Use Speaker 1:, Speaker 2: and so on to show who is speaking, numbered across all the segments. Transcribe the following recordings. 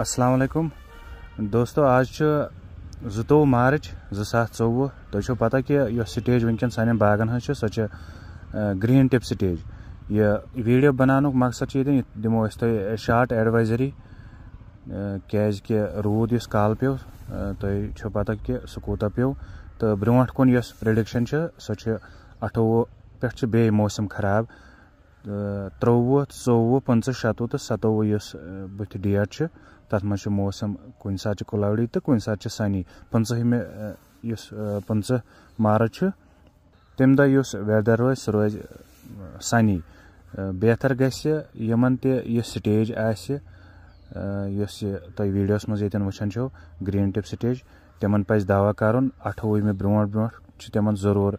Speaker 1: असलकुम दोस्तों, आज जतोवु मार्च, जो सात चौवह तुम पता कि यह स्टेज वनकन सान बागन हज सो ग्रीन टिप स्टेज। यह वीडियो बनान मकसद ये दिमो तुम शार्ट एडवाइजरी क्या रूद इस काल पे तुम पता कि सह कूत पे तो ब्रोट कुन प्रिडिक्शन सो अठवु पे बे मौसम खराब। त्रोवह ओवह पंच शतवह तो सतोवह इस बुथ डेट तथ मे मौसम कुन सा कुलवड़ी तो कुन सा सनी पंचमे पंच मार्च तम दस वेदर रोज रोज सनी बेहतर गमन तटेज आस तुम वीडियोस मज ये वन ग्रीन टिप स्टेज तमन पवा कर अठवे ब्रोट ब्रोट तमन ज़रूर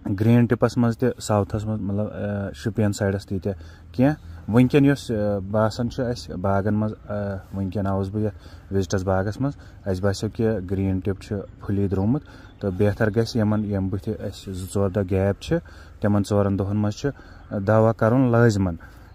Speaker 1: बेहतर तुम वीडियोस मज वुचान छो ग्रीन टिप स्टेज तिमन पज दवा कर अठवुहमे ब्रो ब्रो तिमन ज़रूर ग्रीन टिपस पे रिकमेंड सकास्टन दवा कोर्मुत सह ज़रूर कर तुम करो या प्रोपिनिप करो या मेनकोजिप करो या कैप्टान करो त्रो मज ज़रूर कर क्या बुथ यी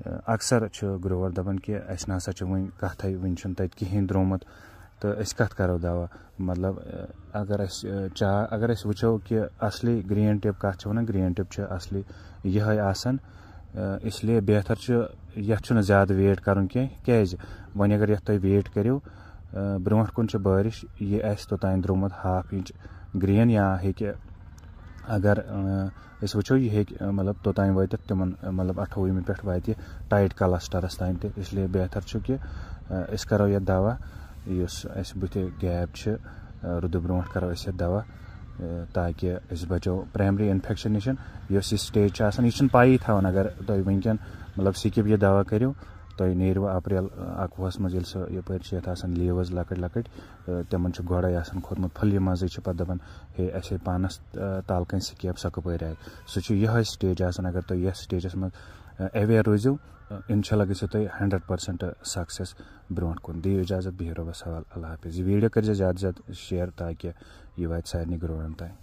Speaker 1: गि करो यह दवा कह कैप्टान कर मैनकोजिब कर या प्रोपिनिब कर यह कर लाजमन रुद ब्रो लाजमन कर इसलिए ये शार्ट एडवाइजरी दिसो तुम करो उम्मीद कि तुम करो यह फॉलो तो तुम बचो ब्रो कुन अक्सर ग्रोवर दपान कि अस ना वन कथ वन तत कहें द्रोमुत तो कत करो दवा मतलब अगर चा अगर वो कि असली ग्रीन टिप कत वन ग्रीन टिप असली यह आसान इसलिए ये कर अगर ये वेट करो ब्रो कुन बारिश यह तोतान द्रोमुत हाफ़ इंच ग्रीन या हे अगर अस वो यह मतलब तोतान वात तिम मतलब अठवुहमि पे वात टाइट कलस्टरस तान इसलिए बेहतर कि करो यह दवा इस बुथ गैप रुद ब्रो करो यह दवा ताकि अस बचो प्राइमरी इन्फेक्शन नश यह स्टेज तुम तुम नेरव अप्रैल अकवुहस मज यप लीवज लकट लकट तिमन गोड़े खोतमुत फुल मज पे दपान हे अस पानस तल कन स्केप सो कपर आए। सह स्टेज अगर तुम यह स्टेजस मज अवेयर रोजो इनशाला गो तुम हंड्रेड परसेंट सक्सेस ब्रो कुन। दिव इजाज़त बिह रबस हवाल अल्लाह हाफिज। यह वीडियो कर ज़्यादा ज़्यादा शेयर ताकि यह वात सारे ग्रोवन तान